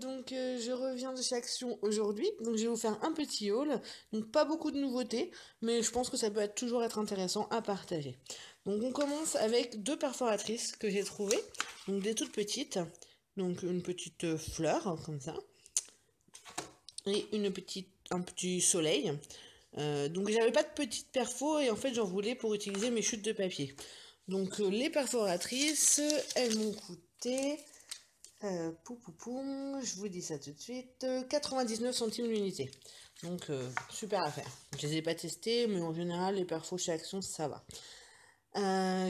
donc euh, je reviens de chez Action aujourd'hui, donc je vais vous faire un petit haul, donc pas beaucoup de nouveautés, mais je pense que ça peut toujours être intéressant à partager. Donc on commence avec deux perforatrices que j'ai trouvées, donc des toutes petites, donc une petite fleur comme ça, et une petite, un petit soleil. Euh, donc j'avais pas de petite perfo et en fait j'en voulais pour utiliser mes chutes de papier. Donc euh, les perforatrices, elles m'ont coûté euh, je vous dis ça tout de suite. 99 euh, centimes l'unité. Donc, super affaire. Je les ai pas testées, mais en général, les perfos chez Action, ça va.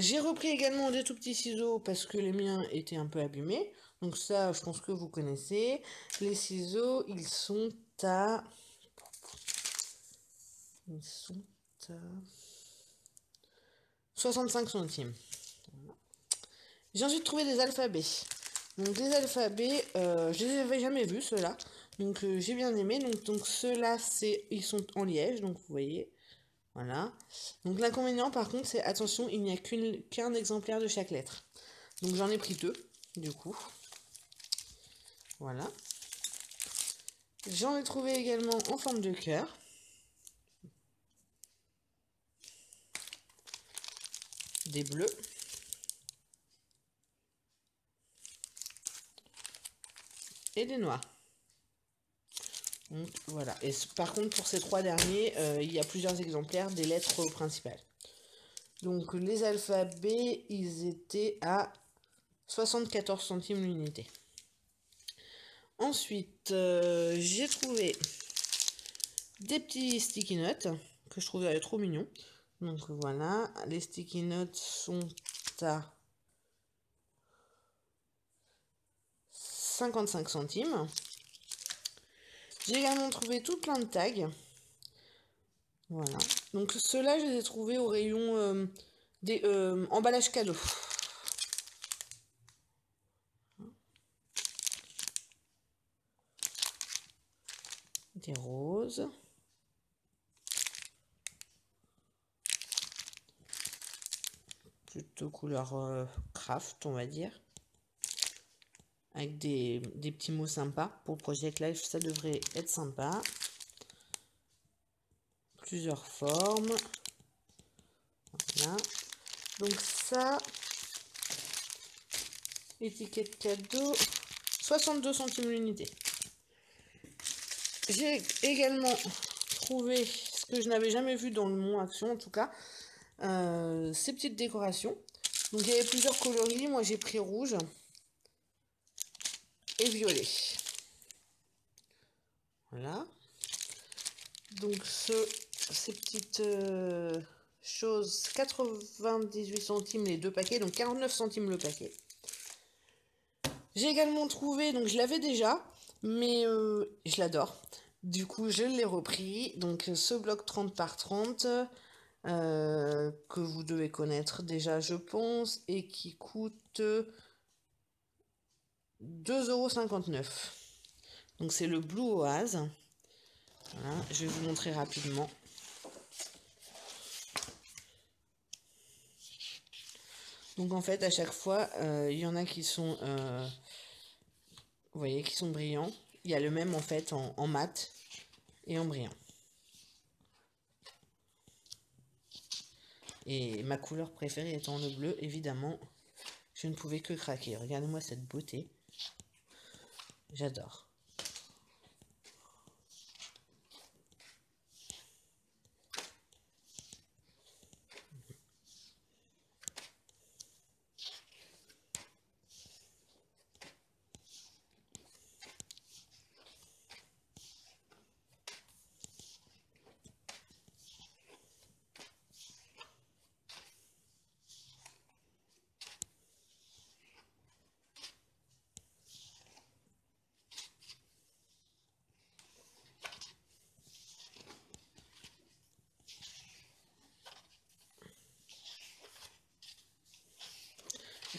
J'ai repris également des tout petits ciseaux parce que les miens étaient un peu abîmés. Donc ça, je pense que vous connaissez. Les ciseaux, ils sont à... Ils sont à... 65 centimes. J'ai ensuite trouvé des alphabets. Donc des alphabets, euh, je les avais jamais vus ceux-là. Donc euh, j'ai bien aimé. Donc, donc ceux-là, ils sont en liège, donc vous voyez. Voilà. Donc l'inconvénient par contre, c'est attention, il n'y a qu'un exemplaire de chaque lettre. Donc j'en ai pris deux, du coup. Voilà. J'en ai trouvé également en forme de cœur. Des bleus. et des noirs. Voilà. Et par contre, pour ces trois derniers, euh, il y a plusieurs exemplaires des lettres principales. Donc les alphabets, ils étaient à 74 centimes l'unité. Ensuite, euh, j'ai trouvé des petits sticky notes que je trouvais trop mignons. Donc voilà, les sticky notes sont à 55 centimes. J'ai également trouvé tout plein de tags. Voilà. Donc ceux-là, je les ai trouvés au rayon euh, des euh, emballages cadeaux. Des roses. Couleur euh, craft, on va dire avec des, petits mots sympas. Pour Project Life, ça devrait être sympa. Plusieurs formes. Voilà. Donc ça, étiquette cadeau, 62 centimes l'unité. J'ai également trouvé ce que je n'avais jamais vu dans le Mont Action en tout cas, euh, ces petites décorations. Donc il y avait plusieurs coloris, moi j'ai pris rouge et violet. Voilà. Donc ce, ces petites euh, choses, 98 centimes les deux paquets, donc 49 centimes le paquet. J'ai également trouvé, donc je l'avais déjà, mais euh, je l'adore. Du coup, je l'ai repris. Donc ce bloc 30 par 30, euh, que vous devez connaître déjà, je pense, et qui coûte 2,59€. Donc c'est le Blue Oase. Je vais vous montrer rapidement. Donc en fait, à chaque fois, euh, il y en a qui sont, euh, vous voyez, qui sont brillants. Il y a le même en fait en, en mat et en brillant. Et ma couleur préférée étant le bleu, évidemment, je ne pouvais que craquer. Regardez-moi cette beauté. J'adore.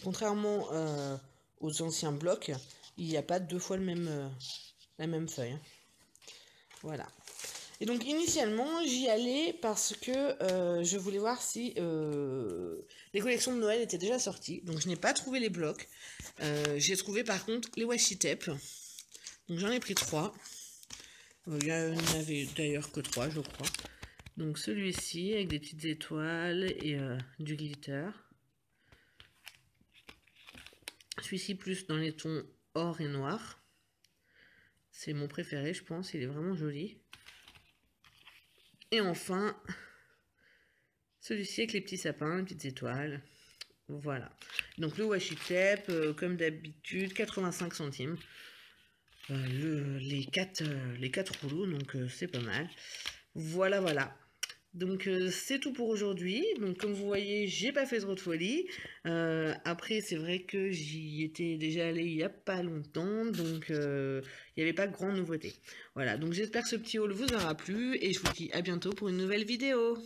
Contrairement euh, aux anciens blocs, il n'y a pas deux fois euh, la même feuille. Hein. Voilà. Et donc initialement, j'y allais parce que euh, je voulais voir si les collections de Noël étaient déjà sorties. Donc je n'ai pas trouvé les blocs. J'ai trouvé par contre les washi tape. Donc j'en ai pris trois. Il n'y en avait d'ailleurs que trois, je crois. Donc celui-ci avec des petites étoiles et du glitter. Celui-ci plus dans les tons or et noir. C'est mon préféré, je pense. Il est vraiment joli. Et enfin, celui-ci avec les petits sapins, les petites étoiles. Voilà. Donc le washi tape, euh, comme d'habitude, 85 centimes. Euh, les, 4, euh, les quatre rouleaux, donc c'est pas mal. Voilà, voilà. Donc c'est tout pour aujourd'hui. Donc comme vous voyez, j'ai pas fait trop de folie. après c'est vrai que j'y étais déjà allé il y a pas longtemps, donc il n'y avait pas de grande nouveauté. Voilà, donc j'espère que ce petit haul vous aura plu et je vous dis à bientôt pour une nouvelle vidéo.